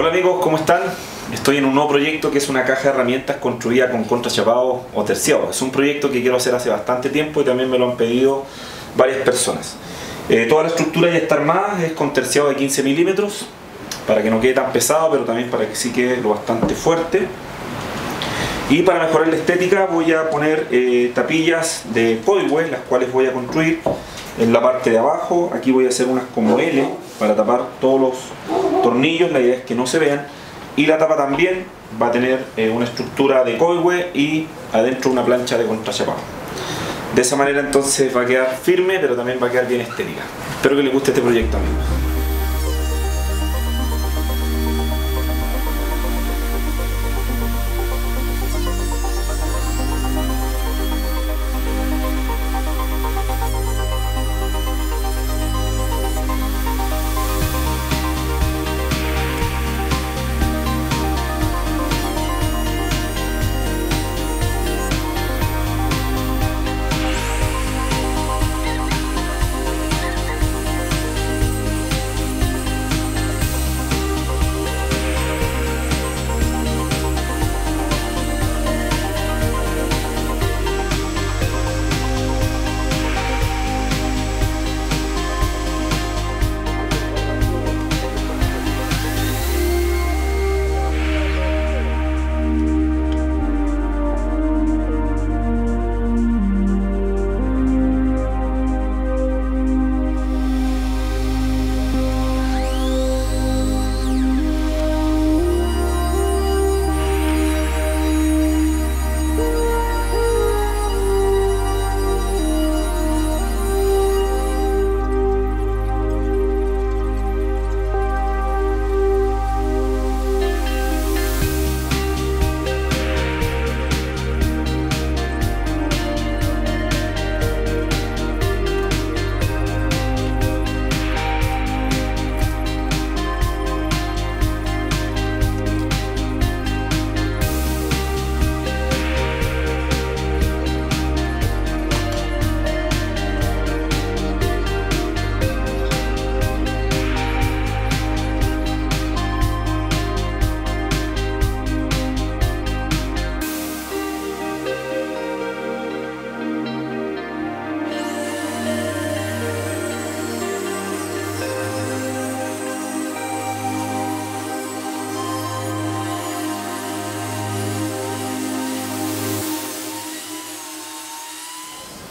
amigos? ¿Cómo están? Estoy en un nuevo proyecto que es una caja de herramientas construida con contrachapados o terciados. Es un proyecto que quiero hacer hace bastante tiempo y también me lo han pedido varias personas. Eh, toda la estructura ya está armada, es con terciado de 15 milímetros para que no quede tan pesado, pero también para que sí quede lo bastante fuerte. Y para mejorar la estética voy a poner eh, tapillas de coiware, las cuales voy a construir en la parte de abajo. Aquí voy a hacer unas como L para tapar todos los tornillos, la idea es que no se vean. Y la tapa también va a tener eh, una estructura de coiware y adentro una plancha de contrachapado. De esa manera entonces va a quedar firme, pero también va a quedar bien estética. Espero que les guste este proyecto amigos.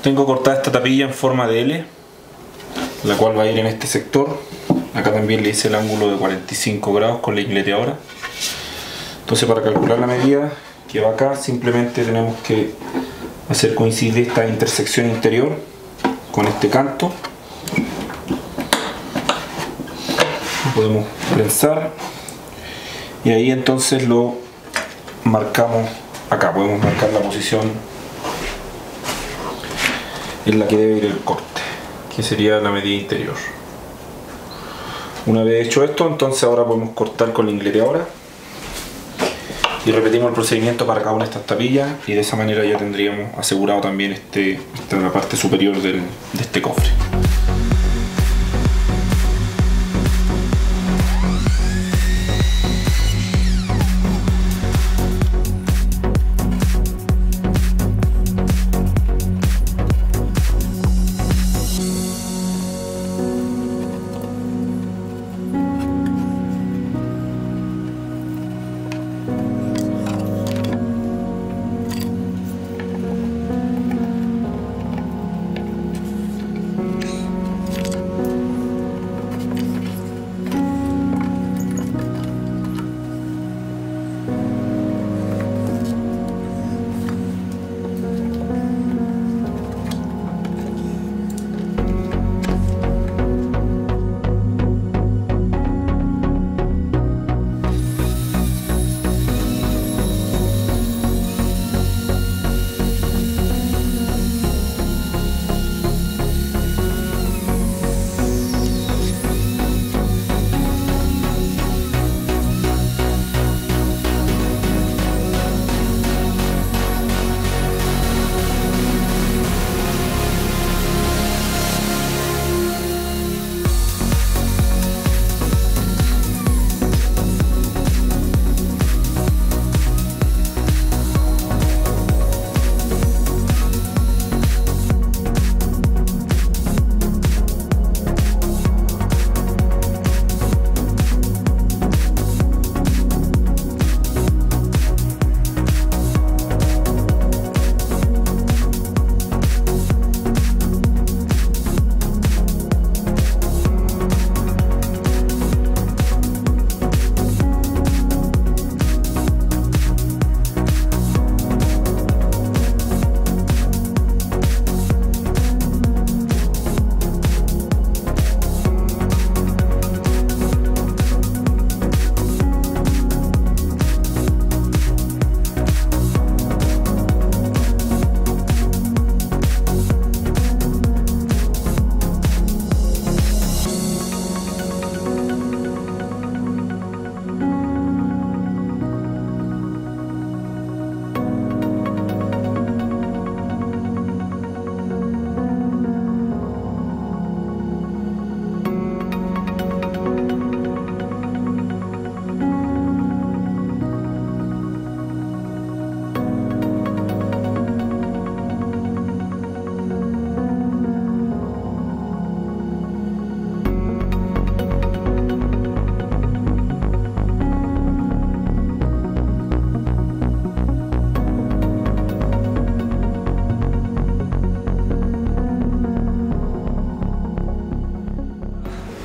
Tengo cortada esta tapilla en forma de L, la cual va a ir en este sector. Acá también le hice el ángulo de 45 grados con la ahora. Entonces para calcular la medida que va acá, simplemente tenemos que hacer coincidir esta intersección interior con este canto. Lo podemos prensar y ahí entonces lo marcamos acá, podemos marcar la posición en la que debe ir el corte, que sería la medida interior. Una vez hecho esto, entonces ahora podemos cortar con la ahora y repetimos el procedimiento para cada una de estas tapillas y de esa manera ya tendríamos asegurado también este, esta parte superior de este cofre.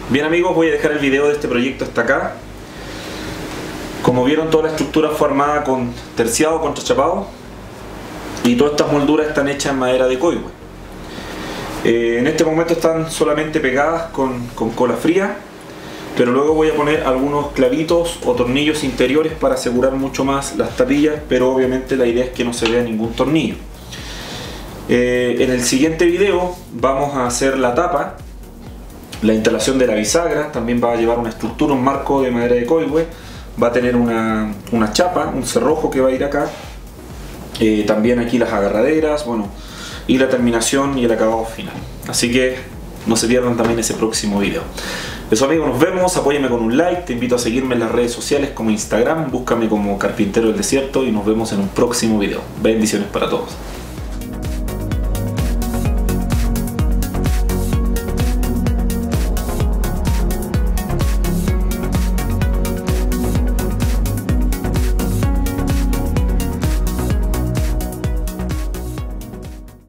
Bien amigos, voy a dejar el video de este proyecto hasta acá. Como vieron toda la estructura fue armada con terciado, contrachapado y todas estas molduras están hechas en madera de coigüe. Eh, en este momento están solamente pegadas con, cola fría pero luego voy a poner algunos clavitos o tornillos interiores para asegurar mucho más las tapillas pero obviamente la idea es que no se vea ningún tornillo eh, en el siguiente video vamos a hacer la tapa la instalación de la bisagra también va a llevar una estructura, un marco de madera de coigüe va a tener una, chapa, un cerrojo que va a ir acá eh, también aquí las agarraderas bueno y la terminación y el acabado final. Así que no se pierdan también ese próximo video. Eso amigos, nos vemos, apóyame con un like, te invito a seguirme en las redes sociales como Instagram, búscame como Carpintero del Desierto y nos vemos en un próximo video. Bendiciones para todos.